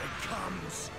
It comes!